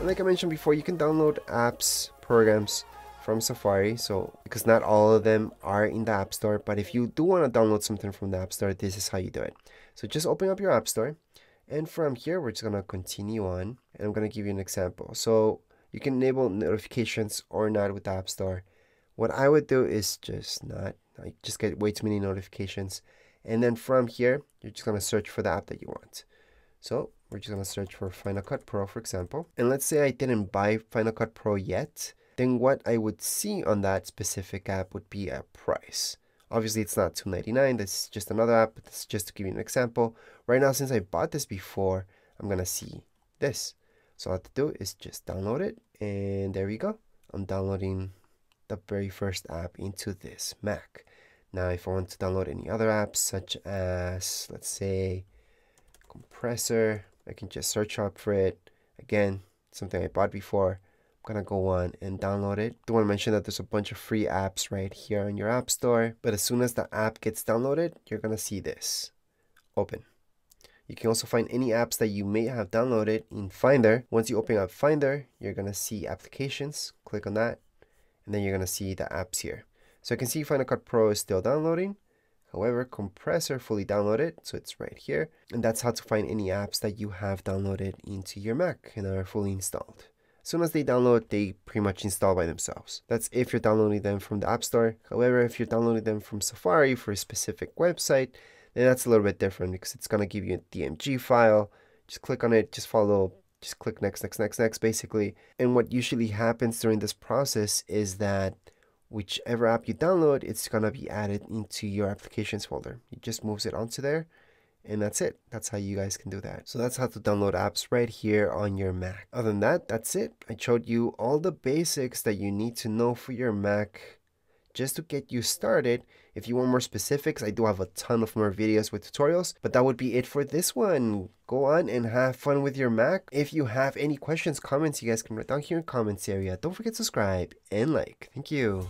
And like I mentioned before, you can download apps, programs from Safari. So because not all of them are in the App Store, but if you do want to download something from the App Store, this is how you do it. So just open up your App Store. And from here, we're just going to continue on. And I'm going to give you an example. So you can enable notifications or not with the App Store. What I would do is just not, I just get way too many notifications. And then from here, you're just going to search for the app that you want. So we're just going to search for Final Cut Pro, for example. And let's say I didn't buy Final Cut Pro yet. Then what I would see on that specific app would be a price. Obviously, it's not $2.99. This is just another app. But this is just to give you an example. Right now, since I bought this before, I'm going to see this. So all I have to do is just download it. And there we go. I'm downloading the very first app into this Mac. Now, if I want to download any other apps, such as, let's say, compressor, I can just search up for it. Again, something I bought before. I'm gonna go on and download it. Do want to mention that there's a bunch of free apps right here in your app store. But as soon as the app gets downloaded, you're gonna see this. Open. You can also find any apps that you may have downloaded in Finder. Once you open up Finder, you're gonna see applications. Click on that, and then you're gonna see the apps here. So I can see Final Cut Pro is still downloading. However, compressor fully downloaded, so it's right here. And that's how to find any apps that you have downloaded into your Mac and are fully installed. As soon as they download, they pretty much install by themselves. That's if you're downloading them from the App Store. However, if you're downloading them from Safari for a specific website, then that's a little bit different because it's going to give you a DMG file. Just click on it, just follow, just click next, next, next, next, basically. And what usually happens during this process is that whichever app you download, it's going to be added into your applications folder. It just moves it onto there and that's it. That's how you guys can do that. So that's how to download apps right here on your Mac. Other than that, that's it. I showed you all the basics that you need to know for your Mac just to get you started. If you want more specifics, I do have a ton of more videos with tutorials, but that would be it for this one. Go on and have fun with your Mac. If you have any questions, comments, you guys can write down here in comments area. Don't forget to subscribe and like. Thank you.